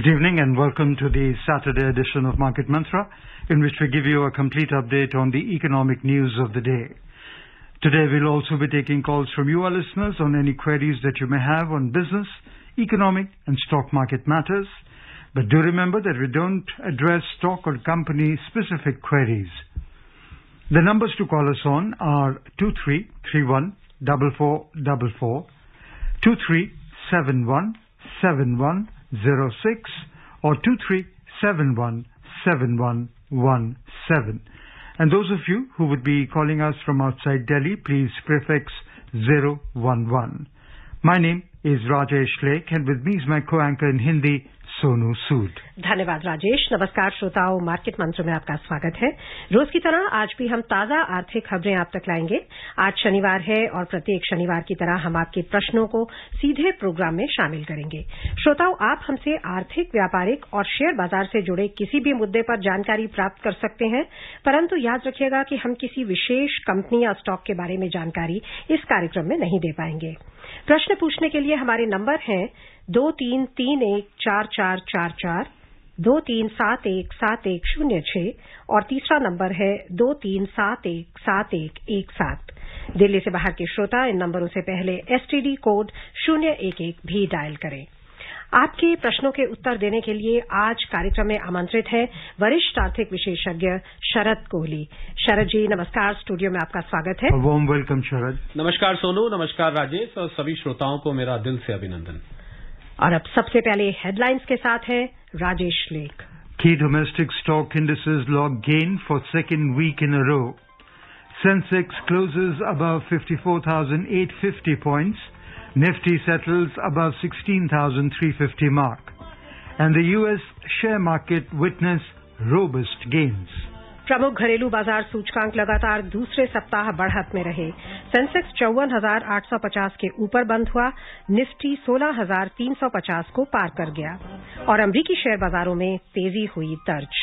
Good evening and welcome to the Saturday edition of Market Mantra, in which we give you a complete update on the economic news of the day. Today we'll also be taking calls from you, our listeners, on any queries that you may have on business, economic, and stock market matters. But do remember that we don't address stock or company specific queries. The numbers to call us on are 2331 4444, 2371 7106 or 2371 7117. And those of you who would be calling us from outside Delhi, please prefix 011. My name is Rajesh Lake and with me is my co-anchor in Hindi, Sonu Sood. धन्यवाद, राजेश। नमस्कार, श्रोताओं। Market मंत्र में आपका स्वागत है। रोज की तरह आज भी हम ताज़ा आर्थिक खबरें आप तक लाएँगे। आज शनिवार है और प्रत्येक शनिवार की तरह हम आपके प्रश्नों को सीधे प्रोग्राम में शामिल करेंगे। श्रोताओं, आप हमसे आर्थिक, व्यापारिक और शेयर बाज़ार से जुड़े किसी भी मुद्दे पर जानकारी प्राप्त कर सकते हैं, परंतु याद रखिएगा कि हम किसी विशेष कंपनी या स्टॉक के बारे में जानकारी इस कार्यक्रम में नहीं दे पाएँगे। प्रश्न पूछने के लिए हमारे नंबर हैं दो तीन तीन एक चार चार चार चार दो तीन सात एक सात एक शून्य छह और तीसरा नंबर है दो तीन सात एक सात एक एक सात। दिल्ली से बाहर के श्रोता इन नंबरों से पहले एसटीडी कोड शून्य एक एक भी डायल करें। आपके प्रश्नों के उत्तर देने के लिए आज कार्यक्रम में आमंत्रित हैं वरिष्ठ आर्थिक विशेषज्ञ शरद कोहली। शरद जी नमस्कार स्टूडियो में आपका स्वागत है। वॉम वेलकम शरद नमस्कार सोनू नमस्कार राजेश और सभी श्रोताओं को मेरा दिल से अभिनंदन। और अब सबसे पहले हेडलाइंस के साथ है राजेश लेख Key domestic stock indices log gain for second week in a row. Sensex closes above 54,850 points. Nifty settles above 16,350 mark. And the US share market witnessed robust gains. प्रमुख घरेलू बाज़ार सूचकांक लगातार दूसरे सप्ताह बढ़त में रहे। सेंसेक्स चौवन हज़ार आठ सौ पचास के ऊपर बंद हुआ, निफ्टी सोलह हज़ार तीन सौ पचास को पार कर गया, और अमरीकी शेयर बाजारों में तेज़ी हुई दर्ज।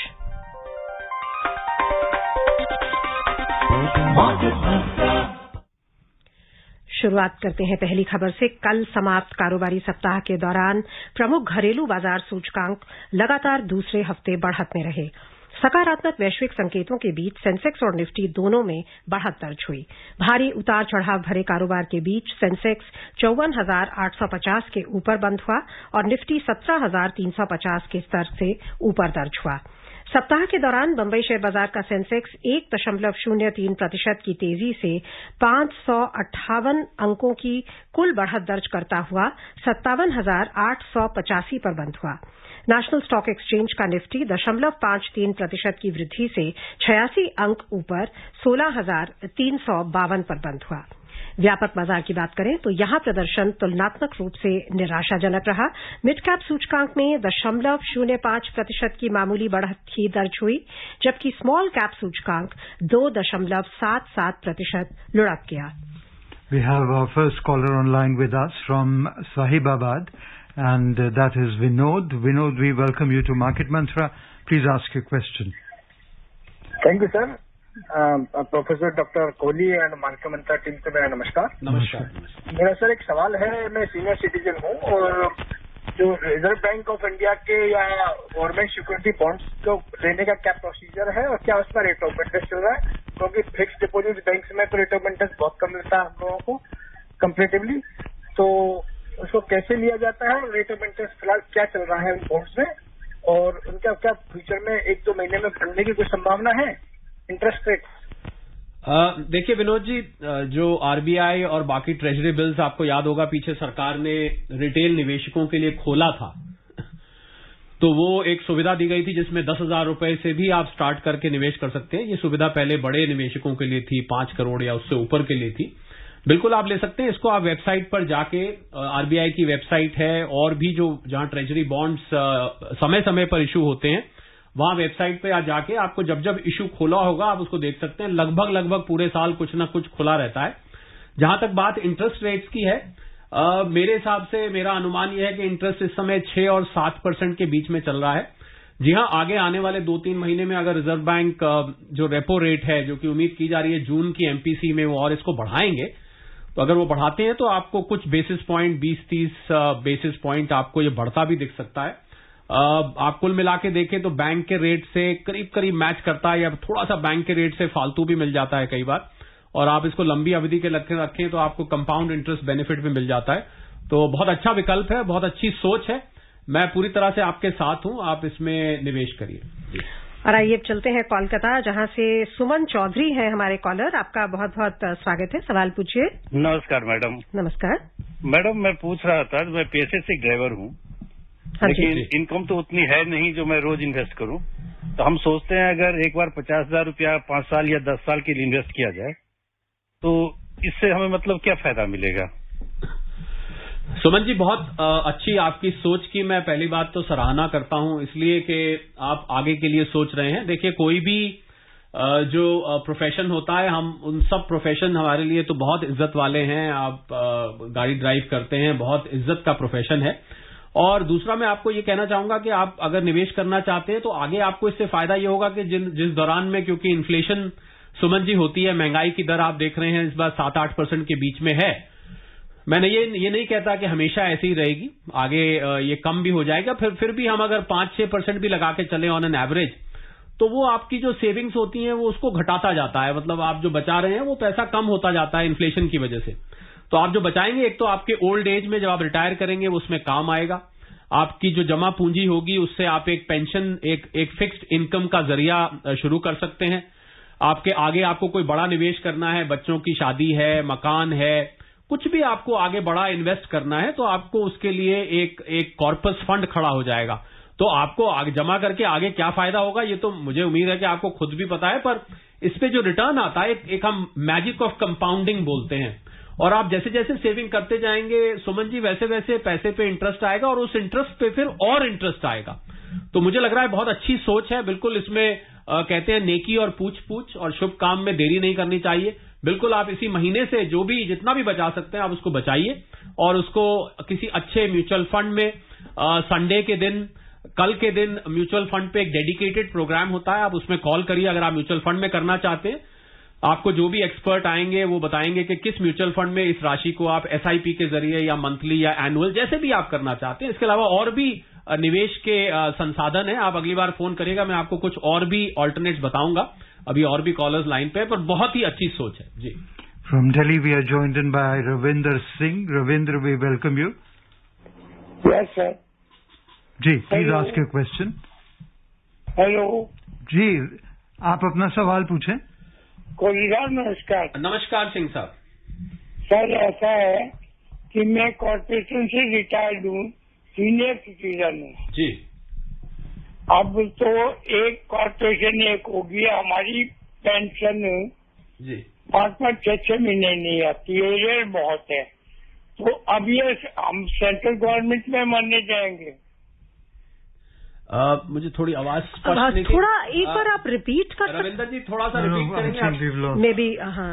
शुरुआत करते हैं पहली खबर से। कल समाप्त कारोबारी सप्ताह के दौरान प्रमुख घरेलू बाज़ार सूचकांक लगातार दूसरे हफ़्ते बढ़त में रहे। सकारात्मक वैश्विक संकेतों के बीच सेंसेक्स और निफ्टी दोनों में बढ़त दर्ज हुई। भारी उतार चढ़ाव भरे कारोबार के बीच सेंसेक्स चौवन हज़ार आठ सौ पचास के ऊपर बंद हुआ और निफ्टी सत्रह हज़ार तीन सौ पचास के स्तर से ऊपर दर्ज हुआ। सप्ताह के दौरान बम्बई शेयर बाज़ार का सेंसेक्स एक दशमलव शून्य तीन प्रतिशत की तेज़ी से पाँच सौ अट्ठावन अंकों की कुल बढ़त दर्ज करता हुआ सत्तावन हज़ार आठ सौ पचासी पर बंद हुआ। नेशनल स्टॉक एक्सचेंज का निफ्टी दशमलव पाँच तीन प्रतिशत की वृद्धि से छियासी अंक ऊपर सोलह हज़ार तीन सौ बावन पर बंद हुआ। व्यापक बाज़ार की बात करें तो यहाँ प्रदर्शन तुलनात्मक रूप से निराशाजनक रहा। मिड कैप सूचकांक में दशमलव शून्य पाँच प्रतिशत की मामूली बढ़त दर्ज हुई जबकि स्मॉल कैप सूचकांक दो दशमलव सात सात प्रतिशत लुढ़क गया। We have our first caller online with us from Sahibabad, and uh, that is Vinod. Vinod, we welcome you to Market Mantra. Please ask your question. Thank thank you sir professor doctor Kohli and market Mantra team से मेरा नमस्कार नमस्कार मेरा sir एक सवाल है मैं senior citizen हूँ और जो रिज़र्व बैंक ऑफ़ इंडिया के या गवर्नमेंट सिक्योरिटी बॉन्ड्स को लेने का क्या प्रोसीजर है और क्या उसका रेट ऑफ़ इंटरेस्ट चल रहा है क्योंकि फिक्स डिपोजिट बैंक में तो रेट ऑफ़ इंटरेस्ट बहुत कम मिलता है हम लोगों को कंपेरेटिवली तो उसको कैसे लिया जाता है रेट ऑफ़ इंटरेस्ट फ़िलहाल क्या चल रहा है उन बॉन्ड्स में, और उनका क्या फ्यूचर में एक दो महीने में बढ़ने की कोई संभावना है इंटरेस्ट रेट देखिए विनोद जी जो आरबीआई और बाकी ट्रेजरी बिल्स आपको याद होगा, पीछे सरकार ने रिटेल निवेशकों के लिए खोला था। तो वो एक सुविधा दी गई थी जिसमें दस हज़ार रुपए से भी आप स्टार्ट करके निवेश कर सकते हैं। ये सुविधा पहले बड़े निवेशकों के लिए थी, पाँच करोड़ या उससे ऊपर के लिए थी। बिल्कुल आप ले सकते हैं। इसको आप वेबसाइट पर जाके आरबीआई की वेबसाइट है और भी जो जहाँ ट्रेजरी बॉन्ड्स समय समय पर इशू होते हैं वहाँ वेबसाइट पे जाके आपको जब जब इशू खोला होगा आप उसको देख सकते हैं। लगभग लगभग पूरे साल कुछ ना कुछ खुला रहता है। जहाँ तक बात इंटरेस्ट रेट्स की है आ, मेरे हिसाब से मेरा अनुमान यह है कि इंटरेस्ट इस समय छह और सात परसेंट के बीच में चल रहा है। जी हाँ आगे आने वाले दो तीन महीने में अगर रिज़र्व बैंक जो रेपो रेट है जो कि उम्मीद की जा रही है जून की एमपीसी में वो और इसको बढ़ाएँगे तो अगर वो बढ़ाते हैं तो आपको कुछ बेसिस पॉइंट बीस, तीस बेसिस पॉइंट आपको ये बढ़ता भी दिख सकता है। आप कुल मिला के देखें तो बैंक के रेट से करीब करीब मैच करता है या थोड़ा सा बैंक के रेट से फालतू भी मिल जाता है कई बार। और आप इसको लंबी अवधि के लक्ष्य रखें तो आपको कंपाउंड इंटरेस्ट बेनिफिट भी मिल जाता है। तो बहुत अच्छा विकल्प है, बहुत अच्छी सोच है। मैं पूरी तरह से आपके साथ हूँ, आप इसमें निवेश करिए। और आइए अब चलते हैं कोलकाता जहाँ से सुमन चौधरी है हमारे कॉलर आपका बहुत बहुत स्वागत है। सवाल पूछिए। नमस्कार मैडम। नमस्कार। मैडम मैं पूछ रहा था मैं पेशे से ड्राइवर हूँ हाँ लेकिन इनकम तो उतनी है नहीं जो मैं रोज इन्वेस्ट करूँ। तो हम सोचते हैं अगर एक बार पचास हज़ार रूपया पाँच साल या दस साल के लिए इन्वेस्ट किया जाए तो इससे हमें मतलब क्या फ़ायदा मिलेगा? सुमन जी, बहुत अच्छी आपकी सोच की मैं पहली बात तो सराहना करता हूँ, इसलिए कि आप आगे के लिए सोच रहे हैं। देखिए, कोई भी जो प्रोफेशन होता है, हम, उन सब प्रोफेशन हमारे लिए तो बहुत इज़्ज़त वाले हैं, आप गाड़ी ड्राइव करते हैं, बहुत इज़्ज़त का प्रोफेशन है। और दूसरा मैं आपको ये कहना चाहूँगा कि आप अगर निवेश करना चाहते हैं तो आगे आपको इससे फ़ायदा ये होगा कि जिन, जिस दौरान में, क्योंकि इन्फ्लेशन सुमन जी, होती है, महँगाई की दर आप देख रहे हैं, इस बार सात आठ परसेंट के बीच में है। मैंने ये ये नहीं कहता कि हमेशा ऐसी ही रहेगी। आगे ये कम भी हो जाएगा। फिर फिर भी हम अगर पाँच छह परसेंट भी लगा के चले ऑन एन एवरेज तो वो आपकी जो सेविंग्स होती हैं, वो उसको घटाता जाता है। मतलब आप जो बचा रहे हैं, वो पैसा कम होता जाता है इन्फ्लेशन की वजह से। तो आप जो बचाएँगे, एक तो आपके ओल्ड एज में जब आप रिटायर करेंगे उसमें काम आएगा। आपकी जो जमा पूंजी होगी, उससे आप एक पेंशन एक एक फिक्स्ड इनकम का ज़रिया शुरू कर सकते हैं। आपके आगे आपको कोई बड़ा निवेश करना है, बच्चों की शादी है, मकान है कुछ भी आपको आगे बड़ा इन्वेस्ट करना है तो आपको उसके लिए एक एक कॉर्पस फंड खड़ा हो जाएगा। तो आपको आगे जमा करके आगे क्या फ़ायदा होगा ये तो मुझे उम्मीद है कि आपको खुद भी पता है पर इस पे जो रिटर्न आता है एक, हम मैजिक ऑफ़ कंपाउंडिंग बोलते हैं। और आप जैसे जैसे सेविंग करते जाएँगे सुमन जी वैसे वैसे पैसे पे इंटरेस्ट आएगा और उस इंटरेस्ट पे फिर और इंटरेस्ट आएगा। तो मुझे लग रहा है बहुत अच्छी सोच है बिल्कुल इसमें आ, कहते हैं नेकी और पूछ पूछ और शुभ काम में देरी नहीं करनी चाहिए। बिल्कुल आप इसी महीने से जो भी जितना भी बचा सकते हैं, आप उसको बचाइए और उसको किसी अच्छे म्यूचुअल फंड में संडे के दिन, कल के दिन म्यूचुअल फंड पे एक डेडिकेटेड प्रोग्राम होता है, आप उसमें कॉल करिए अगर आप म्यूचुअल फंड में करना चाहते हैं। आपको जो भी एक्सपर्ट आएँगे, वो बताएँगे कि किस म्यूचुअल फंड में इस राशि को आप एसआईपी के ज़रिए या मंथली या एनुअल जैसे भी आप करना चाहते हैं। इसके अलावा और भी निवेश के संसाधन है। आप अगली बार फ़ोन करेगा मैं आपको कुछ और भी ऑल्टरनेट बताऊँगा। अभी और भी कॉलर्स लाइन पे पर बहुत ही अच्छी सोच है। जी। From Delhi we are joined in by Ravinder Singh. Ravinder, we welcome you. Yes, sir. Ji please ask your question hello जी आप अपना सवाल पूछें। कोलिदार नमस्कार। नमस्कार सिंह साहब। सर ऐसा है कि मैं कॉर्पोरेशन से रिटायर्ड हूँ। सीनियर सिटीजन हूँ जी अब तो एक कॉर्पोरेशन एक होगी हमारी पेंशन जी पाँच पाँच छह छह महीने नहीं आती है बहुत है तो अब ये हम सेंट्रल गवर्नमेंट में मरने जाएँगे आ, मुझे थोड़ी आवाज़ आवाज़ थोड़ा एक बार आप रिपीट कर रविंदर जी थोड़ा सा रिपीट करेंगे मे बी हाँ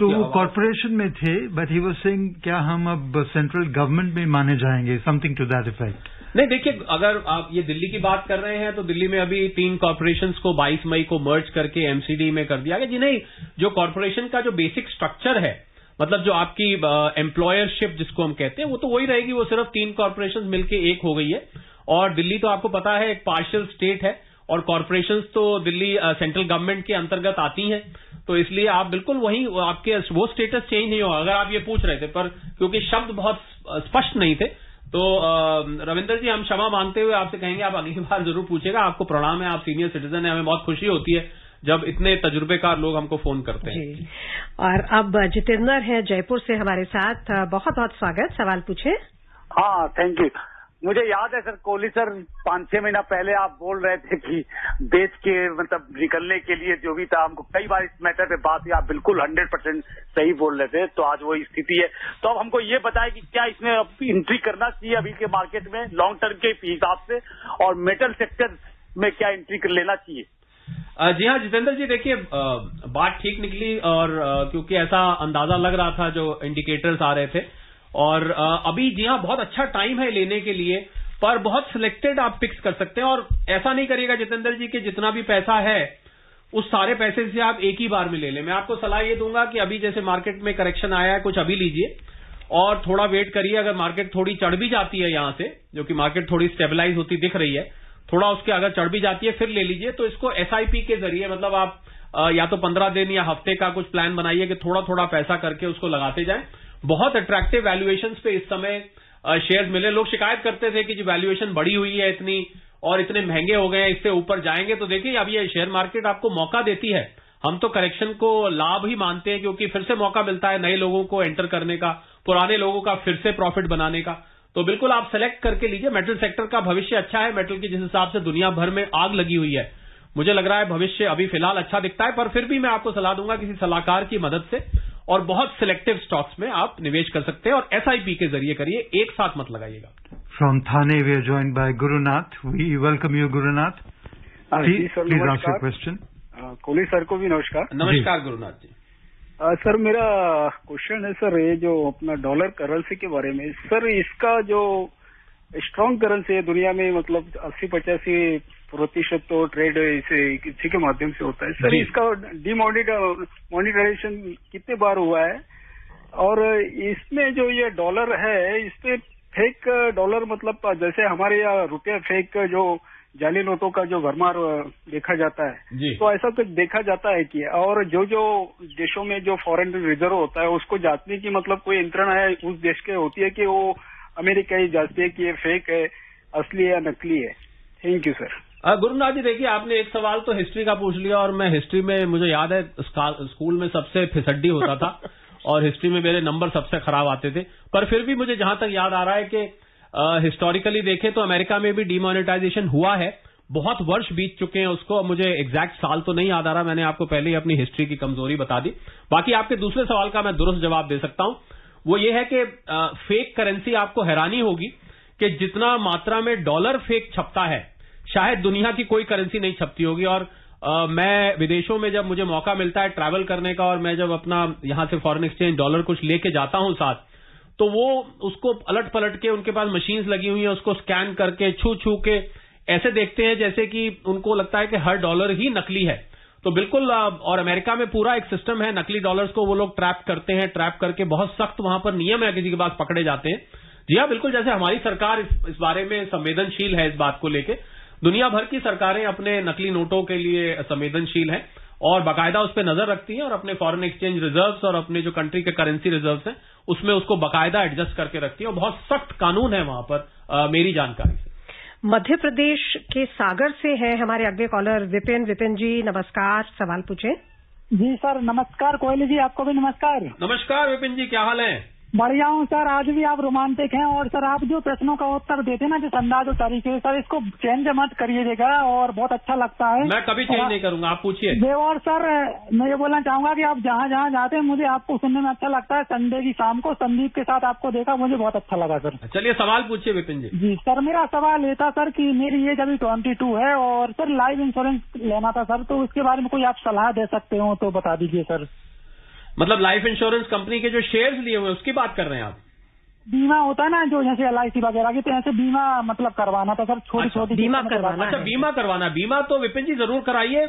तो वो कॉरपोरेशन में थे बट ही वॉज़ सिंग क्या हम अब सेंट्रल गवर्नमेंट में माने जाएँगे? समथिंग टू दैट इफ़ेक्ट नहीं देखिए अगर आप ये दिल्ली की बात कर रहे हैं तो दिल्ली में अभी तीन कॉरपोरेशन को 22 मई को मर्ज करके एमसीडी में कर दिया गया। जी नहीं जो कॉरपोरेशन का जो बेसिक स्ट्रक्चर है मतलब जो आपकी एम्प्लॉयरशिप जिसको हम कहते हैं वो तो वही रहेगी वो सिर्फ़ तीन कॉरपोरेशन मिलकर एक हो गई है। और दिल्ली तो आपको पता है एक पार्शियल स्टेट है और कॉरपोरेशन तो दिल्ली सेंट्रल गवर्नमेंट के अंतर्गत आती हैं। तो इसलिए आप बिल्कुल वही आपके वो स्टेटस चेंज नहीं होगा अगर आप ये पूछ रहे थे पर क्योंकि शब्द बहुत स्पष्ट नहीं थे तो रविंदर जी हम क्षमा मांगते हुए आपसे कहेंगे आप अगली बार ज़रूर पूछेगा आपको प्रणाम है आप सीनियर सिटीजन है हमें बहुत खुशी होती है जब इतने तजुर्बेकार लोग हमको फ़ोन करते हैं। और अब जितेंद्र हैं जयपुर से हमारे साथ बहुत बहुत स्वागत सवाल पूछे। हाँ थैंक यू मुझे याद है सर, कोहली सर, पाँच छह महीना पहले आप बोल रहे थे कि देश के मतलब निकलने के लिए जो भी था, हमको कई बार इस मैटर पे बात हुई, आप बिल्कुल हंड्रेड परसेंट सही बोल रहे थे तो आज वो स्थिति है। तो अब हमको ये बताए कि क्या इसमें अब एंट्री करना चाहिए अभी के मार्केट में लॉन्ग टर्म के हिसाब से, और मेटल सेक्टर में क्या एंट्री कर लेना चाहिए? जी हाँ जितेंद्र जी, देखिए बात ठीक निकली और क्योंकि ऐसा अंदाज़ा लग रहा था जो इंडिकेटर्स आ रहे थे। और अभी जी हाँ बहुत अच्छा टाइम है लेने के लिए, पर बहुत सिलेक्टेड आप फिक्स कर सकते हैं और ऐसा नहीं करिएगा जितेंद्र जी कि जितना भी पैसा है, उस सारे पैसे से आप एक ही बार में ले लें। मैं आपको सलाह ये दूँगा कि अभी जैसे मार्केट में करेक्शन आया है, कुछ अभी लीजिए और थोड़ा वेट करिए। अगर मार्केट थोड़ी चढ़ भी जाती है यहाँ से, जो कि मार्केट थोड़ी स्टेबलाइज होती दिख रही है, थोड़ा उसके अगर चढ़ भी जाती है, फिर ले लीजिए। तो इसको एसआईपी के ज़रिए मतलब आप या तो पंद्रह दिन या हफ़्ते का कुछ प्लान बनाइए कि थोड़ा थोड़ा पैसा करके उसको लगाते जाएँ। बहुत अट्रैक्टिव वैल्यूएशन पे इस समय शेयर्स मिले। लोग शिकायत करते थे कि जो वैल्यूएशन बढ़ी हुई है इतनी और इतने महँगे हो गए हैं, इससे ऊपर जाएँगे। तो देखिए, अब ये शेयर मार्केट आपको मौका देती है। हम तो करेक्शन को लाभ ही मानते हैं क्योंकि फिर से मौका मिलता है नए लोगों को एंटर करने का, पुराने लोगों का फिर से प्रॉफिट बनाने का। तो बिल्कुल आप सेलेक्ट करके लीजिए। मेटल सेक्टर का भविष्य अच्छा है। मेटल की जिस हिसाब से दुनिया भर में आग लगी हुई है। मुझे लग रहा है भविष्य अभी फ़िलहाल अच्छा दिखता है, पर फिर भी मैं आपको सलाह दूँगा किसी सलाहकार की मदद से। और बहुत सिलेक्टिव स्टॉक्स में आप निवेश कर सकते हैं और एसआईपी के ज़रिए करिए एक साथ मत लगाइएगा। From Thane we are join by Gurunath we welcome you Gurunath please ask your question Kohli sir को भी नमस्कार। नमस्कार गुरुनाथ जी। आ, सर मेरा क्वेश्चन है सर ये जो अपना डॉलर करेंसी के बारे में। सर इसका जो स्ट्रांग करेंसी है दुनिया में मतलब अस्सी पचासी प्रतिशत तो ट्रेड इसे इसी के माध्यम से होता है। सर इसका डिमोनिटाइजेशन कितने बार हुआ है? और इसमें जो ये डॉलर है इसमें फेक डॉलर मतलब जैसे हमारे यहाँ रुपया फेक जो जाली नोटों का जो भरमार देखा जाता है। तो ऐसा कुछ देखा जाता है कि और जो जो देशों में जो फॉरेन रिज़र्व होता है उसको जांचने की मतलब कोई यंत्रणा है उस देश के होती है कि वो अमेरिका ही जांचती है कि ये फेक है असली है या नकली है। Thank you sir Gurunath ji देखिए आपने एक सवाल तो हिस्ट्री का पूछ लिया और मैं हिस्ट्री में मुझे याद है स्कूल में सबसे फिसड्डी होता था और हिस्ट्री में मेरे नंबर सबसे खराब आते थे। पर फिर भी मुझे जहाँ तक याद आ रहा है कि हिस्टोरिकली देखें तो अमेरिका में भी डिमोनेटाइजेशन हुआ है। बहुत वर्ष बीत चुके हैं उसको। मुझे एग्जैक्ट साल तो नहीं याद आ रहा। मैंने आपको पहले ही अपनी हिस्ट्री की कमज़ोरी बता दी। बाकी आपके दूसरे सवाल का मैं दुरुस्त जवाब दे सकता हूँ। वो ये है कि फेक करेंसी आपको हैरानी होगी कि जितना मात्रा में डॉलर फेक छपता है शायद दुनिया की कोई करेंसी नहीं छपती होगी। और आ, मैं विदेशों में जब मुझे मौका मिलता है ट्रैवल करने का और मैं जब अपना यहाँ से फॉरेन एक्सचेंज डॉलर कुछ लेके जाता हूँ साथ तो वो उसको अलट पलट के उनके पास मशीन्स लगी हुई है उसको स्कैन करके छू छू के ऐसे देखते हैं जैसे कि उनको लगता है कि हर डॉलर ही नकली है। तो बिल्कुल और अमेरिका में पूरा एक सिस्टम है नकली डॉलर्स को वो लोग ट्रैप करते हैं ट्रैप करके बहुत सख्त वहाँ पर नियम है किसी के पास पकड़े जाते हैं। जी हाँ बिल्कुल जैसे हमारी सरकार इस, इस बारे में संवेदनशील है इस बात को लेकर दुनिया भर की सरकारें अपने नकली नोटों के लिए संवेदनशील हैं और बाकायदा उस पर नज़र रखती हैं और अपने फॉरेन एक्सचेंज रिजर्व्स और अपने जो कंट्री के करेंसी रिजर्व्स हैं उसमें उसको बाकायदा एडजस्ट करके रखती है और बहुत सख्त कानून है वहाँ पर आ, मेरी जानकारी से। मध्य प्रदेश के सागर से हैं हमारे अगले कॉलर विपिन। विपिन जी नमस्कार। सवाल पूछें। जी सर नमस्कार कोयली जी आपको भी नमस्कार। नमस्कार विपिन जी क्या हाल है? बढ़िया हूँ सर आज भी आप रोमांटिक हैं और सर आप जो प्रश्नों का उत्तर देते हैं ना जिस अंदाज और तरीके सर इसको चेंज मत करिएगा और बहुत अच्छा लगता है। मैं कभी चेंज नहीं करूँगा आप पूछिए। और सर मैं ये बोलना चाहूँगा कि आप जहाँ जहाँ जाते हैं मुझे आपको सुनने में अच्छा लगता है। संडे की शाम को संदीप के साथ आपको देखा मुझे बहुत अच्छा लगा सर। चलिए सवाल पूछिए विपिन जी। जी सर मेरा सवाल ये था सर की मेरी एज अभी ट्वेंटी है और सर लाइफ इंश्योरेंस लेना था सर तो उसके बारे में कोई आप सलाह दे सकते हो तो बता दीजिए सर। मतलब लाइफ इंश्योरेंस कंपनी के जो शेयर्स लिए हुए उसकी बात कर रहे हैं आप? बीमा होता है ना जो जैसे एल आई सी वगैरह की तो ऐसे बीमा मतलब करवाना था सर छोटी अच्छा, छोटी बीमा करवाना अच्छा बीमा करवाना बीमा तो विपिन जी ज़रूर कराइए।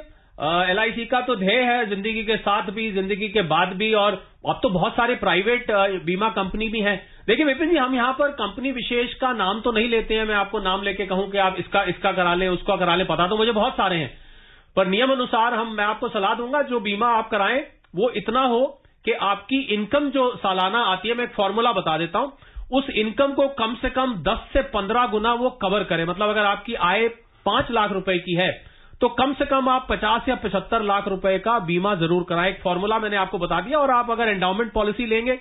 एल आई सी का तो ध्येय है ज़िंदगी के साथ भी ज़िंदगी के बाद भी और अब तो बहुत सारे प्राइवेट बीमा कंपनी भी हैं। देखिए विपिन जी हम यहाँ पर कंपनी विशेष का नाम तो नहीं लेते हैं मैं आपको नाम लेके कहूँ कि आप इसका इसका करा लें उसका करा लें पता तो मुझे बहुत सारे हैं। पर नियम अनुसार हम मैं आपको सलाह दूँगा जो बीमा आप कराएँ वो इतना हो कि आपकी इनकम जो सालाना आती है, मैं एक फॉर्मूला बता देता हूँ। उस इनकम को कम से कम 10 से 15 गुना वो कवर करे। मतलब अगर आपकी आय पाँच लाख रुपए की है तो कम से कम आप 50 या 75 लाख रुपए का बीमा ज़रूर कराएँ। एक फॉर्मूला मैंने आपको बता दिया, और आप अगर एंडाउमेंट पॉलिसी लेंगे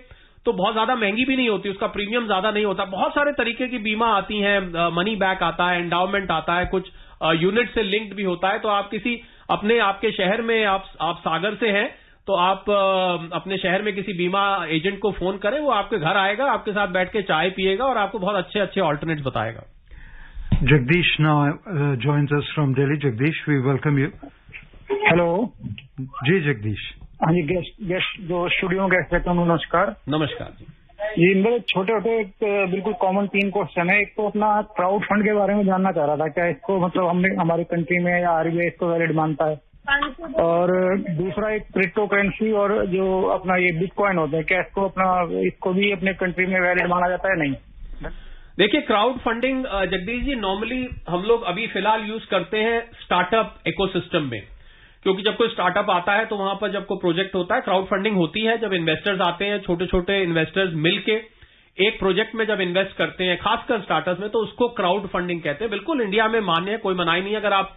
तो बहुत ज़्यादा महँगी भी नहीं होती, उसका प्रीमियम ज़्यादा नहीं होता। बहुत सारे तरीके की बीमा आती हैं मनी बैक आता है एंडाउमेंट आता है, कुछ यूनिट से लिंक्ड भी होता है। तो आप किसी, अपने आपके शहर में आप आप सागर से हैं तो आप अपने शहर में किसी बीमा एजेंट को फ़ोन करें वो आपके घर आएगा आपके साथ बैठ के चाय पिएगा और आपको बहुत अच्छे अच्छे ऑल्टरनेट बताएगा। Jagdish now joins us from Delhi Jagdish we welcome you hello जी जगदीश। हाँ जी गेस्ट गेस्ट जो स्टूडियो गेस्ट रहते हैं नमस्कार। नमस्कार जी। जी मेरे छोटे छोटे बिल्कुल कॉमन तीन क्वेश्चन है। एक तो अपना क्राउड फंड के बारे में जानना चाह रहा था क्या इसको मतलब हमने हमारी कंट्री में या आरबीआई इसको वैलिड मानता है? और दूसरा एक क्रिप्टो करेंसी और जो अपना ये बिटकॉइन होता है, क्या इसको अपना, इसको भी अपने कंट्री में वैलिड माना जाता है नहीं? देखिए crowd funding Jagdish ji normally हम लोग अभी फ़िलहाल यूज़ करते हैं स्टार्टअप इकोसिस्टम में। क्योंकि जब कोई स्टार्टअप आता है तो वहाँ पर जब कोई प्रोजेक्ट होता है क्राउड फंडिंग होती है। जब इन्वेस्टर्स आते हैं छोटे छोटे इन्वेस्टर्स मिलके एक प्रोजेक्ट में जब इन्वेस्ट करते हैं, खासकर स्टार्टअप में तो उसको क्राउड फंडिंग कहते हैं। बिल्कुल इंडिया में मान्य है, कोई मनाई नहीं अगर आप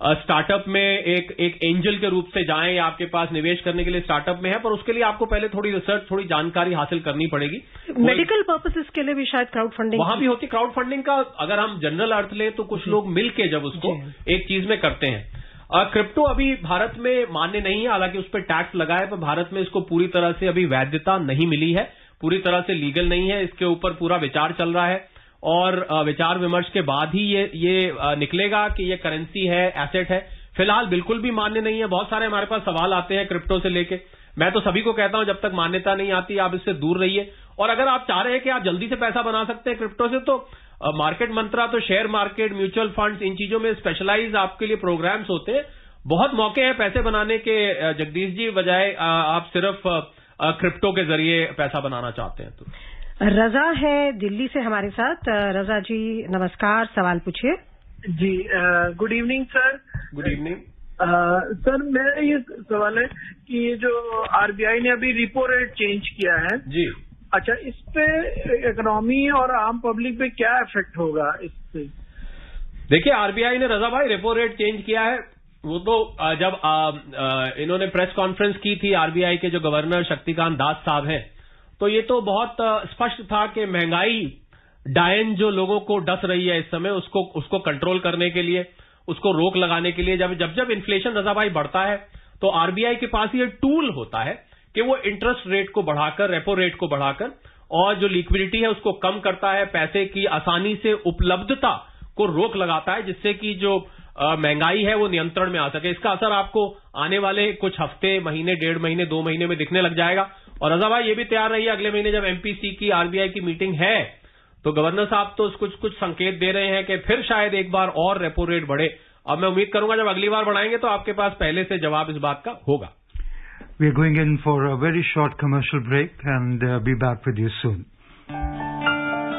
स्टार्टअप में एक एक एंजल के रूप से जाएँ या आपके पास निवेश करने के लिए स्टार्टअप में है पर उसके लिए आपको पहले थोड़ी रिसर्च थोड़ी जानकारी हासिल करनी पड़ेगी। मेडिकल पर्पसेस के लिए भी शायद क्राउड फंडिंग वहाँ भी होती क्राउड फंडिंग का अगर हम जनरल अर्थ ले तो कुछ लोग मिलके जब उसको एक चीज़ में करते हैं। क्रिप्टो अभी भारत में मान्य नहीं है हालाँकि उस पर टैक्स लगा है पर भारत में इसको पूरी तरह से अभी वैधता नहीं मिली है। पूरी तरह से लीगल नहीं है इसके ऊपर पूरा विचार चल रहा है। और विचार विमर्श के बाद ही ये ये निकलेगा कि ये करेंसी है एसेट है। फ़िलहाल बिल्कुल भी मान्य नहीं है। बहुत सारे हमारे पास सवाल आते हैं क्रिप्टो से लेके। मैं तो सभी को कहता हूँ, जब तक मान्यता नहीं आती, आप इससे दूर रहिए। और अगर आप चाह रहे हैं कि आप जल्दी से पैसा बना सकते हैं क्रिप्टो से तो मार्केट मंत्रा तो शेयर मार्केट म्यूचुअल फंड्स इन चीज़ों में स्पेशलाइज आपके लिए प्रोग्राम्स होते हैं। बहुत मौके हैं पैसे बनाने के जगदीश जी, बजाय आप सिर्फ़ क्रिप्टो के ज़रिए पैसा बनाना चाहते हैं तो। रजा है दिल्ली से हमारे साथ। रजा जी नमस्कार सवाल पूछिए। जी good evening sir good evening sir मेरा ये सवाल है कि ये जो आरबीआई ने अभी रिपो रेट चेंज किया है जी। अच्छा इस पे इकोनॉमी और आम पब्लिक पे क्या इफ़ेक्ट होगा इससे देखिए आरबीआई ने रजा भाई रेपो रेट चेंज किया है। वो तो जब आ, आ, इन्होंने प्रेस कॉन्फ्रेंस की थी आरबीआई के जो गवर्नर शक्तिकांत दास साहब हैं तो ये तो बहुत स्पष्ट था कि महँगाई डायन जो लोगों को डस रही है इस समय, उसको उसको कंट्रोल करने के लिए, उसको रोक लगाने के लिए, जब जब जब इन्फ्लेशन रजाबाई बढ़ता है तो आरबीआई के पास ये टूल होता है कि वो इंटरेस्ट रेट को बढ़ाकर रेपो रेट को बढ़ाकर, और जो लिक्विडिटी है उसको कम करता है, पैसे की आसानी से उपलब्धता को रोक लगाता है, जिससे कि जो महँगाई है वो नियंत्रण में आ सके। इसका असर आपको आने वाले कुछ हफ़्ते, महीने, डेढ़ महीने, दो महीने में दिखने लग जाएगा। और रजा भाई, ये भी तैयार रहिए, अगले महीने जब एमपीसी की आरबीआई की मीटिंग है तो गवर्नर साहब तो कुछ कुछ संकेत दे रहे हैं कि फिर शायद एक बार और रेपो रेट बढ़े। अब मैं उम्मीद करूँगा, जब अगली बार बढ़ाएँगे तो आपके पास पहले से जवाब इस बात का होगा। We are going in for a very short commercial break and be back with you soon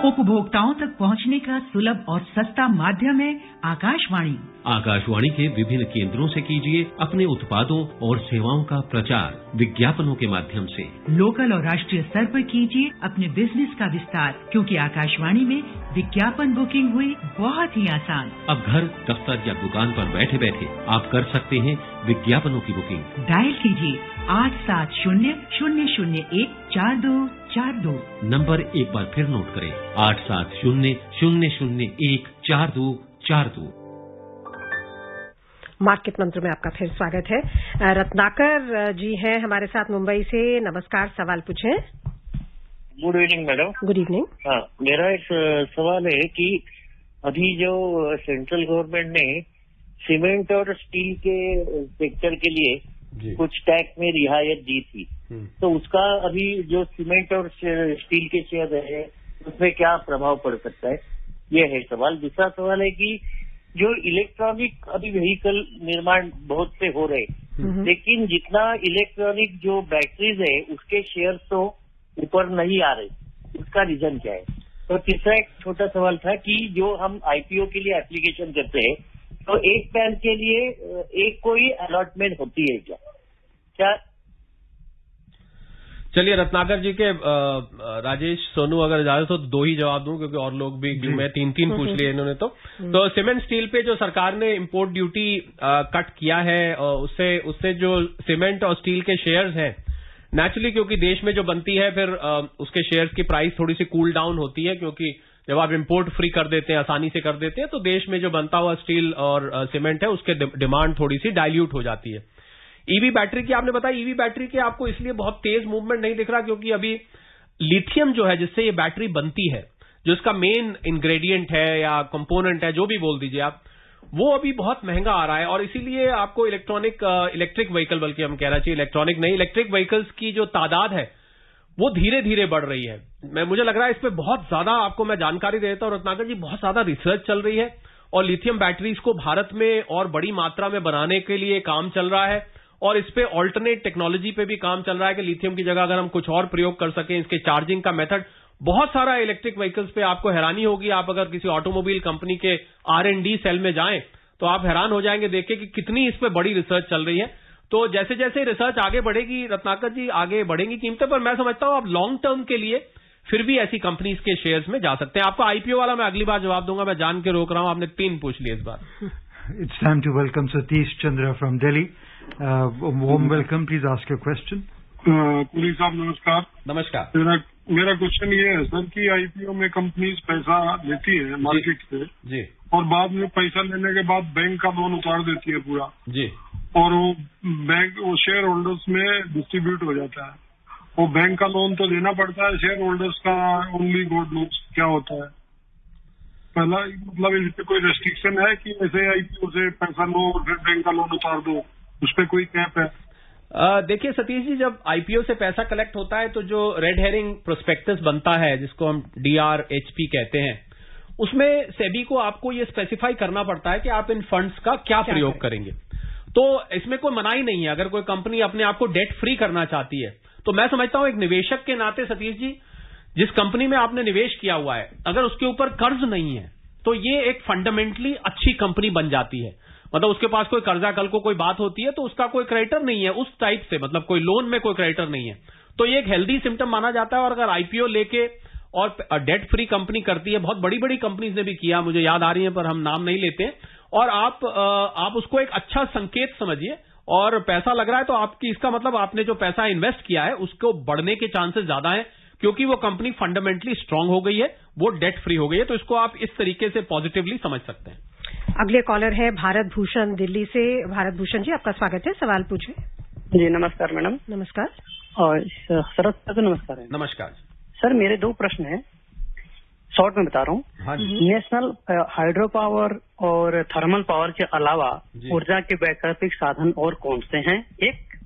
उपभोक्ताओं तक पहुँचने का सुलभ और सस्ता माध्यम है आकाशवाणी। आकाशवाणी के विभिन्न केंद्रों से कीजिए अपने उत्पादों और सेवाओं का प्रचार विज्ञापनों के माध्यम से। लोकल और राष्ट्रीय स्तर पर कीजिए अपने बिज़नेस का विस्तार क्योंकि आकाशवाणी में विज्ञापन बुकिंग हुई बहुत ही आसान। अब घर दफ्तर या दुकान पर बैठे बैठे आप कर सकते हैं विज्ञापनों की बुकिंग डायल कीजिए आठ सात शून्य शून्य शून्य एक चार दो। चार दो। नंबर एक बार फिर नोट करें। आठ सात शून्य शून्य शून्य एक चार दो चार दो। मार्केट मंत्र में आपका फिर स्वागत है। रत्नाकर जी हैं हमारे साथ मुंबई से। नमस्कार सवाल पूछें। Good evening madam good evening हाँ मेरा एक सवाल है कि अभी जो सेंट्रल गवर्नमेंट ने सीमेंट और स्टील के सेक्टर के लिए कुछ टैक्स में रियायत दी थी। तो उसका अभी जो सीमेंट और स्टील के शेयर है उसमें क्या प्रभाव पड़ सकता है? ये है सवाल। दूसरा सवाल है कि जो इलेक्ट्रॉनिक अभी व्हीकल निर्माण बहुत से हो रहे लेकिन जितना इलेक्ट्रॉनिक जो बैटरीज है उसके शेयर तो ऊपर नहीं आ रहे। उसका रीजन क्या है? तो तीसरा एक छोटा सवाल था कि जो हम आईपीओ के लिए एप्लीकेशन करते हैं तो एक पैन के लिए एक कोई अलॉटमेंट होती है क्या? क्या? चलिए रत्नाकर जी के राजेश सोनू अगर ज़्यादा तो दो ही जवाब दूँ क्योंकि और लोग भी मैं तीन तीन पूछ लिए इन्होंने तो। तो सीमेंट स्टील पे जो सरकार ने इंपोर्ट ड्यूटी कट किया है उससे उससे जो सीमेंट और स्टील के शेयर्स हैं नेचुरली क्योंकि देश में जो बनती है फिर उसके शेयर्स की प्राइस थोड़ी सी कूल डाउन होती है क्योंकि जब आप इम्पोर्ट फ्री कर देते हैं, आसानी से कर देते हैं तो देश में जो बनता हुआ स्टील और सीमेंट है, उसके डिमांड थोड़ी सी डायल्यूट हो जाती है। ईवी बैटरी की आपने बताया ईवी बैटरी की आपको इसलिए बहुत तेज मूवमेंट नहीं दिख रहा क्योंकि अभी लिथियम जो है, जिससे ये बैटरी बनती है, जो इसका मेन इंग्रेडिएंट है या कंपोनेंट है, जो भी बोल दीजिए आप, वो अभी बहुत महँगा आ रहा है और इसीलिए आपको इलेक्ट्रॉनिक इलेक्ट्रिक व्हीकल बल्कि हम कहना चाहिए इलेक्ट्रॉनिक नहीं इलेक्ट्रिक व्हीकल्स की जो तादाद है वो धीरे धीरे बढ़ रही है। मैं, मुझे लग रहा है इस पर बहुत ज़्यादा आपको मैं जानकारी देता हूँ, रत्नाकर जी, बहुत ज़्यादा रिसर्च चल रही है और लिथियम बैटरीज को भारत में और बड़ी मात्रा में बनाने के लिए काम चल रहा है और इस पे ऑल्टरनेट टेक्नोलॉजी पे भी काम चल रहा है कि लिथियम की जगह अगर हम कुछ और प्रयोग कर सकें, इसके चार्जिंग का मेथड बहुत सारा इलेक्ट्रिक व्हीकल्स पे आपको हैरानी होगी। आप अगर किसी ऑटोमोबाइल कंपनी के आर एंड डी सेल में जाएँ तो आप हैरान हो जाएँगे देख के कि कितनी इस पर बड़ी रिसर्च चल रही है। तो जैसे जैसे रिसर्च आगे बढ़ेगी रत्नाकर जी आगे बढ़ेंगी कीमतें पर मैं समझता हूँ आप लॉन्ग टर्म के लिए फिर भी ऐसी कंपनीज़ के शेयर्स में जा सकते हैं। आपको आईपीओ वाला मैं अगली बार जवाब दूँगा मैं जान के रोक रहा हूँ आपने तीन पूछ लिए इस बार। It's time to welcome Satish Chandra from Delhi warm welcome please ask your question police साहब नमस्कार। नमस्कार। मेरा मेरा क्वेश्चन ये है सर कि आईपीओ में कंपनीज़ पैसा लेती है मार्केट से जी। और बाद में पैसा लेने के बाद बैंक का लोन उतार देती है पूरा। जी। और वो बैंक वो शेयर होल्डर्स में डिस्ट्रीब्यूट हो जाता है। वो बैंक का लोन तो देना पड़ता है शेयर होल्डर्स का ओनली गोल्ड लोन क्या होता है? पहला मतलब इस पे कोई रेस्ट्रिक्शन है कि ऐसे आईपीओ से पैसा लो और फिर बैंक का लोन उतार दो? उस पर कोई कैप है? देखिए सतीश जी जब आईपीओ से पैसा कलेक्ट होता है तो जो रेड हेरिंग प्रोस्पेक्टस बनता है जिसको हम डीआरएचपी कहते हैं उसमें सेबी को आपको ये स्पेसिफाई करना पड़ता है कि आप इन फंड्स का क्या, क्या प्रयोग करेंगे। तो इसमें कोई मनाही नहीं है। अगर कोई कंपनी अपने आप को डेट फ्री करना चाहती है तो मैं समझता हूँ एक निवेशक के नाते सतीश जी, जिस कंपनी में आपने निवेश किया हुआ है, अगर उसके ऊपर कर्ज नहीं है तो ये एक फंडामेंटली अच्छी कंपनी बन जाती है। मतलब उसके पास कोई कर्जा, कल को कोई बात होती है तो उसका कोई क्रेडिटर नहीं है, उस टाइप से मतलब कोई लोन में कोई क्रेडिटर नहीं है। तो ये एक हेल्दी सिम्टम माना जाता है, और अगर आईपीओ लेके और डेट फ्री कंपनी करती है, बहुत बड़ी बड़ी कंपनीज़ ने भी किया, मुझे याद आ रही है, पर हम नाम नहीं लेते और आप आप उसको एक अच्छा संकेत समझिए। और पैसा लग रहा है तो आपकी इसका मतलब आपने जो पैसा इन्वेस्ट किया है उसको बढ़ने के चांसेस ज़्यादा है क्योंकि वो कंपनी फंडामेंटली स्ट्रांग हो गई है वो डेट फ्री हो गई है तो इसको आप इस तरीके से पॉजिटिवली समझ सकते हैं। अगले कॉलर है भारत भूषण दिल्ली से। भारत भूषण जी आपका स्वागत है सवाल पूछे जी नमस्कार मैडम। नमस्कार। और शरद सर नमस्कार। नमस्कार। सर मेरे दो प्रश्न हैं। शॉर्ट में बता रहा हूँ। नेशनल हाइड्रो पावर और थर्मल पावर के अलावा ऊर्जा के वैकल्पिक साधन और कौन से हैं? एक।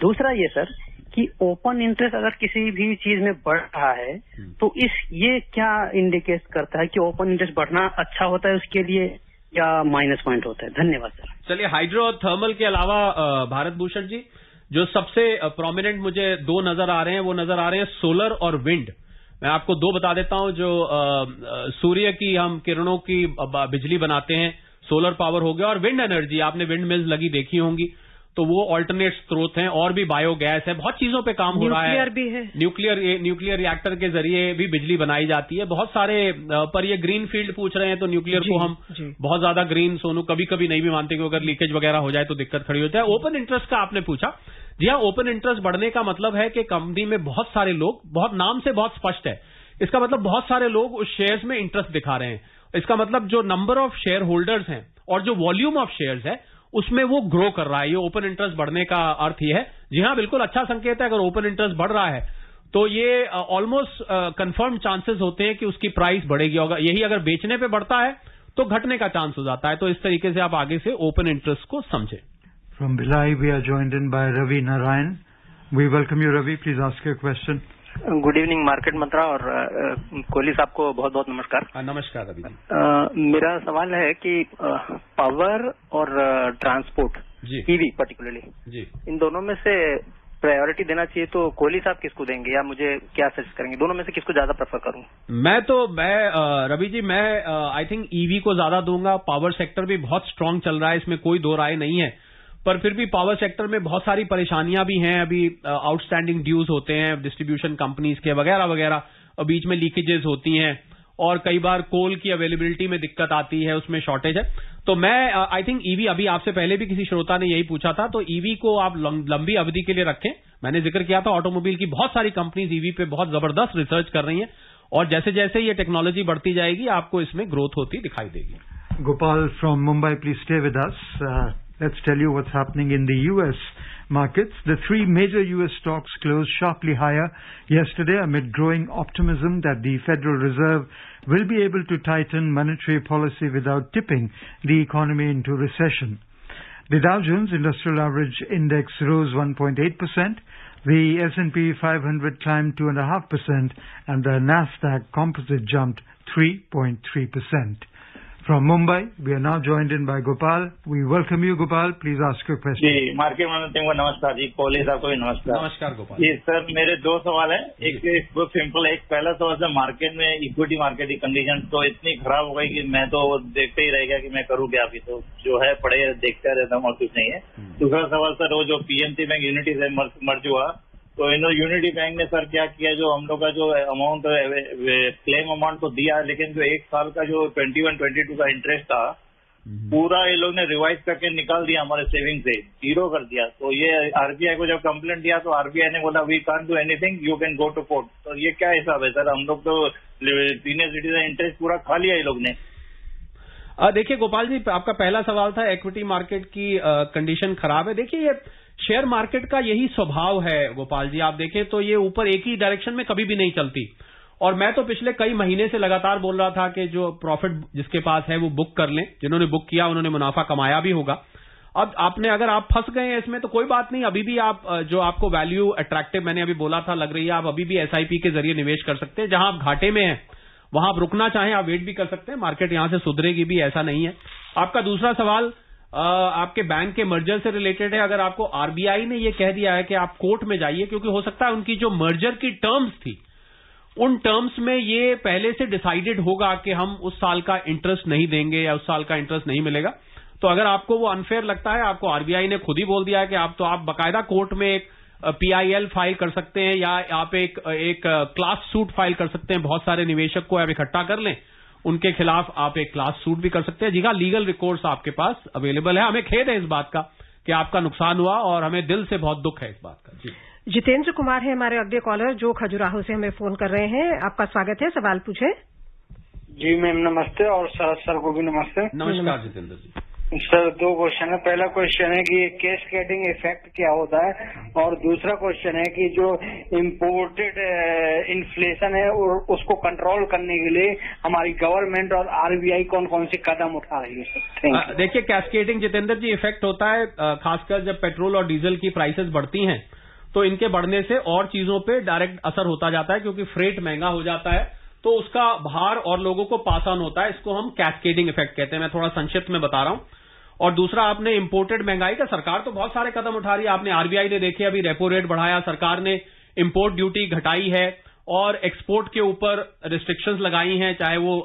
दूसरा ये सर कि ओपन इंटरेस्ट अगर किसी भी चीज़ में बढ़ रहा है तो इस ये क्या इंडिकेट करता है कि ओपन इंटरेस्ट बढ़ना अच्छा होता है उसके लिए या माइनस पॉइंट होता है? धन्यवाद सर। चलिए हाइड्रो और थर्मल के अलावा भारत भूषण जी जो सबसे प्रोमिनेंट मुझे दो नज़र आ रहे हैं वो नज़र आ रहे हैं सोलर और विंड मैं आपको दो बता देता हूँ, जो सूर्य की हम किरणों की बिजली बनाते हैं सोलर पावर हो गया और विंड एनर्जी आपने विंड मिल्स लगी देखी होंगी। तो वो ऑल्टरनेट स्रोत हैं और भी बायोगैस है। बहुत चीज़ों पे काम हो रहा है। न्यूक्लियर भी है। न्यूक्लियर न्यूक्लियर रिएक्टर के ज़रिए भी बिजली बनाई जाती है। बहुत सारे पर ये ग्रीन फ़ील्ड पूछ रहे हैं तो न्यूक्लियर को हम बहुत ज़्यादा ग्रीन सोनू कभी कभी नहीं भी मानते कि अगर लीकेज वगैरह हो जाए तो दिक्कत खड़ी होती है। ओपन इंटरेस्ट का आपने पूछा। जी हाँ ओपन इंटरेस्ट बढ़ने का मतलब है कि कंपनी में बहुत सारे लोग बहुत नाम से बहुत स्पष्ट है। इसका मतलब बहुत सारे लोग उस शेयर्स में इंटरेस्ट दिखा रहे हैं। इसका मतलब जो नंबर ऑफ़ शेयर होल्डर्स हैं और जो वॉल्यूम ऑफ़ शेयर्स है उसमें वो ग्रो कर रहा है। ये ओपन इंटरेस्ट बढ़ने का अर्थ ये है। जी हाँ बिल्कुल अच्छा संकेत है, अगर ओपन इंटरेस्ट बढ़ रहा है तो ये ऑलमोस्ट कंफर्म चांसेस होते हैं कि उसकी प्राइस बढ़ेगी। होगा यही अगर बेचने पे बढ़ता है तो घटने का चांस हो जाता है। तो इस तरीके से आप आगे से ओपन इंटरेस्ट को समझे। From Bhilai we are joined in by Ravi Narayan we welcome you Ravi please ask your question good evening market Mantra और कोहली साहब को बहुत बहुत नमस्कार। नमस्कार अभी। मेरा सवाल है कि पावर और ट्रांसपोर्ट ईवी पर्टिकुलरली जी। इन दोनों में से प्रायोरिटी देना चाहिए तो कोहली साहब किसको देंगे या मुझे क्या सजेस्ट करेंगे? दोनों में से किसको ज़्यादा प्रेफर करूँ? मैं तो मैं रवि जी मैं आई थिंक ईवी को ज़्यादा दूँगा। पावर सेक्टर भी बहुत स्ट्रांग चल रहा है इसमें कोई दो राय नहीं है। पर फिर भी पावर सेक्टर में बहुत सारी परेशानियाँ भी हैं। अभी आउटस्टैंडिंग ड्यूज होते हैं डिस्ट्रीब्यूशन कंपनीज़ के वगैरह वगैरह बीच में लीकेजेस होती हैं और कई बार कोल की अवेलेबिलिटी में दिक्कत आती है, उसमें शॉर्टेज है। तो मैं आई थिंक ईवी अभी आपसे पहले भी किसी श्रोता ने यही पूछा था तो ईवी को आप लंबी अवधि के लिए रखें। मैंने ज़िक्र किया था ऑटोमोबाइल की बहुत सारी कंपनीज़ ईवी पे बहुत ज़बरदस्त रिसर्च कर रही हैं और जैसे जैसे ये टेक्नोलॉजी बढ़ती जाएगी, आपको इसमें ग्रोथ होती दिखाई देगी। Gopal from Mumbai please stay with us Let's tell you what's happening in the U.S. markets. The three major U.S. stocks closed sharply higher yesterday amid growing optimism that the Federal Reserve will be able to tighten monetary policy without tipping the economy into recession. The Dow Jones Industrial Average Index rose 1.8%. The S&P 500 climbed 2.5% and the Nasdaq Composite jumped 3.3%. From Mumbai, we are now joined in by Gopal. We welcome you, Gopal. Please ask your question. जी market manager को नमस्कार जी कोहली साहब को भी नमस्कार। नमस्कार Gopal ji sir मेरे दो सवाल है। एक बहुत सिंपल है। एक पहला सवाल सर मार्केट में इक्विटी मार्केट की कंडीशन तो इतनी खराब हो गई कि मैं तो देखते ही रह गया कि मैं करूँ क्या अभी तो। जो है पढ़े देखता रहता हूँ और कुछ नहीं है। दूसरा सवाल सर वो जो पीएमसी बैंक यूनिटी से मर्ज हुआ तो इन यूनिटी बैंक ने सर क्या किया जो हम लोग का जो अमाउंट क्लेम अमाउंट तो दिया लेकिन जो एक साल का जो ट्वेंटी वन ट्वेंटी टू का इंटरेस्ट था पूरा ये लोग ने रिवाइज करके निकाल दिया हमारे सेविंग से ज़ीरो कर दिया। तो ये आरबीआई को जब कंप्लेंट दिया तो आरबीआई ने बोला we can't do anything you can go to court तो ये क्या हिसाब है सर? हम लोग तो सीनियर सिटीजन इंटरेस्ट पूरा खा लिया ये लोग ने। देखिए गोपाल जी आपका पहला सवाल था इक्विटी मार्केट की कंडीशन खराब है। देखिए ये शेयर मार्केट का यही स्वभाव है, गोपाल जी। आप देखें तो ये ऊपर एक ही डायरेक्शन में कभी भी नहीं चलती। और मैं तो पिछले कई महीने से लगातार बोल रहा था कि जो प्रॉफिट जिसके पास है वो बुक कर लें। जिन्होंने बुक किया, उन्होंने मुनाफा कमाया भी होगा। अब आपने, अगर आप फंस गए हैं इसमें तो कोई बात नहीं। अभी भी आप जो आपको वैल्यू अट्रैक्टिव मैंने अभी बोला था, लग रही है, आप अभी भी एसआईपी के ज़रिए निवेश कर सकते हैं। जहाँ आप घाटे में हैं, वहाँ आप रुकना चाहें, आप वेट भी कर सकते हैं। मार्केट यहाँ से सुधरेगी भी, ऐसा नहीं है। आपका दूसरा सवाल आपके बैंक के मर्जर से रिलेटेड है। अगर आपको आरबीआई ने यह कह दिया है कि आप कोर्ट में जाइए, क्योंकि हो सकता है उनकी जो मर्जर की टर्म्स थी, उन टर्म्स में ये पहले से डिसाइडेड होगा कि हम उस साल का इंटरेस्ट नहीं देंगे या उस साल का इंटरेस्ट नहीं मिलेगा। तो अगर आपको वो अनफेयर लगता है, आपको आरबीआई ने खुद ही बोल दिया है कि आप तो आप बकायदा कोर्ट में एक पीआईएल फ़ाइल कर सकते हैं या आप एक एक क्लास सूट फ़ाइल कर सकते हैं। बहुत सारे निवेशक को आप इकट्ठा कर लें। उनके खिलाफ आप एक क्लास सूट भी कर सकते हैं। जी हाँ लीगल रिकोर्स आपके पास अवेलेबल है। हमें खेद है इस बात का कि आपका नुकसान हुआ और हमें दिल से बहुत दुख है इस बात का। जी। जितेंद्र कुमार है हमारे अगले कॉलर जो खजुराहो से हमें फ़ोन कर रहे हैं। आपका स्वागत है। सवाल पूछे। जी मैम नमस्ते और सर सर को भी नमस्ते। नमस्कार जितेंद्र जी। सर, दो क्वेश्चन है। पहला क्वेश्चन है कि कैश कैटिंग इफ़ेक्ट क्या होता है? और दूसरा क्वेश्चन है कि जो इम्पोर्टेड इन्फ्लेशन है, और उसको कंट्रोल करने के लिए हमारी गवर्नमेंट और आरबीआई कौन कौन से कदम उठा रही है? सर देखिए कैस्केटिंग जितेंद्र जी इफ़ेक्ट होता है खासकर जब पेट्रोल और डीजल की प्राइसेस बढ़ती हैं तो इनके बढ़ने से और चीज़ों पे डायरेक्ट असर होता जाता है, क्योंकि फ्रेट महँगा हो जाता है तो उसका भार और लोगों को पास ऑन होता है। इसको हम कैस्केडिंग इफ़ेक्ट कहते हैं। मैं थोड़ा संक्षिप्त में बता रहा हूँ। और दूसरा, आपने इम्पोर्टेड महँगाई का, सरकार तो बहुत सारे कदम उठा रही है। आपने आरबीआई ने देखे, अभी रेपो रेट बढ़ाया, सरकार ने इम्पोर्ट ड्यूटी घटाई है और एक्सपोर्ट के ऊपर रिस्ट्रिक्शंस लगाई हैं, चाहे वो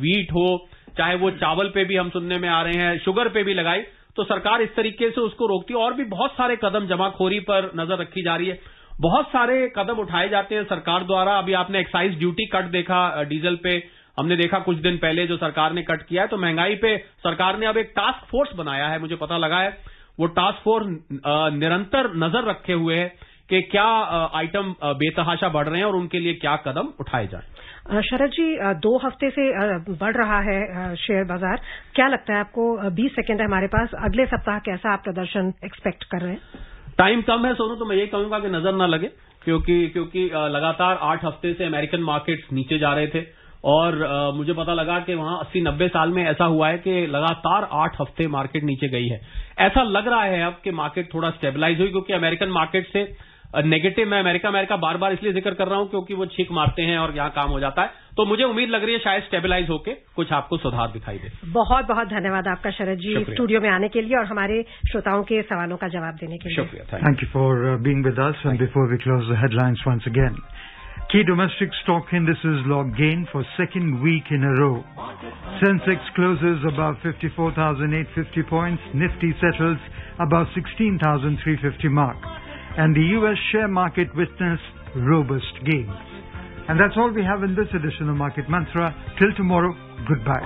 वीट हो, चाहे वो चावल पे भी हम सुनने में आ रहे हैं शुगर पे भी लगाई। तो सरकार इस तरीके से उसको रोकती है और भी बहुत सारे कदम जमाखोरी पर नज़र रखी जा रही है। बहुत सारे कदम उठाए जाते हैं सरकार द्वारा। अभी आपने एक्साइज ड्यूटी कट देखा डीजल पे। हमने देखा कुछ दिन पहले जो सरकार ने कट किया है तो महँगाई पे सरकार ने अब एक टास्क फोर्स बनाया है मुझे पता लगा है। वो टास्क फोर्स निरंतर नज़र रखे हुए है कि क्या आइटम बेतहाशा बढ़ रहे हैं और उनके लिए क्या कदम उठाए जाए। शरद जी दो हफ़्ते से बढ़ रहा है शेयर बाज़ार। क्या लगता है आपको 20 सेकंड है हमारे पास अगले सप्ताह कैसा आप प्रदर्शन एक्सपेक्ट कर रहे हैं? टाइम कम है सोनू तो मैं ये कहूँगा कि नज़र न लगे क्योंकि क्योंकि लगातार आठ हफ़्ते से अमेरिकन मार्केट्स नीचे जा रहे थे। और आ, मुझे पता लगा कि वहाँ अस्सी नब्बे साल में ऐसा हुआ है कि लगातार आठ हफ़्ते मार्केट नीचे गई है। ऐसा लग रहा है अब कि मार्केट थोड़ा स्टेबलाइज हुई क्योंकि अमेरिकन मार्केट से नेगेटिव मैं अमेरिका अमेरिका बार बार इसलिए ज़िक्र कर रहा हूँ क्योंकि वो छीक मारते हैं और यहाँ काम हो जाता है। तो मुझे उम्मीद लग रही है शायद स्टेबलाइज होकर कुछ आपको सुधार दिखाई दे। बहुत बहुत धन्यवाद आपका शरद जी स्टूडियो में आने के लिए और हमारे श्रोताओं के सवालों का जवाब देने के लिए। शुक्रिया thank you for being with us and before we close the headlines once again Key domestic stock indices log gain for second week in a row. Sensex closes above 54,850 points. Nifty settles above 16,350 mark. And the U.S. share market witnessed robust gains. And that's all we have in this edition of Market Mantra. Till tomorrow, goodbye.